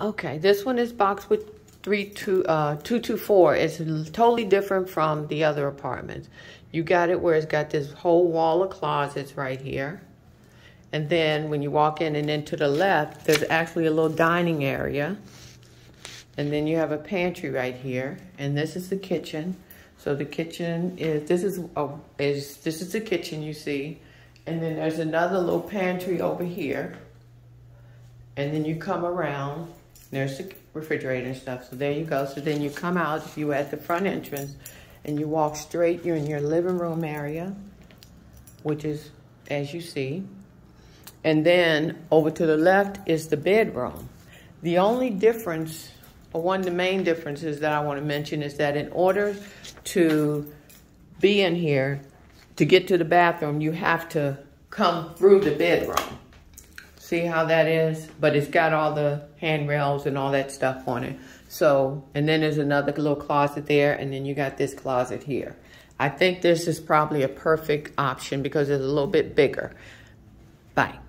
Okay, this one is boxed with three two uh two two four. It's totally different from the other apartments. You got it where it's got this whole wall of closets right here. And then when you walk in and then to the left, there's actually a little dining area. And then you have a pantry right here. And this is the kitchen. So the kitchen is, this is, oh, is this is the kitchen you see. And then there's another little pantry over here. And then you come around, there's the refrigerator and stuff. So there you go. So then you come out, you at the front entrance and you walk straight, you're in your living room area, which is as you see. And then over to the left is the bedroom. The only difference, or one of the main differences that I want to mention is that in order to be in here, to get to the bathroom, you have to come through the bedroom. See how that is? But it's got all the handrails and all that stuff on it. So, and then there's another little closet there, and then you got this closet here. I think this is probably a perfect option because it's a little bit bigger. Bye.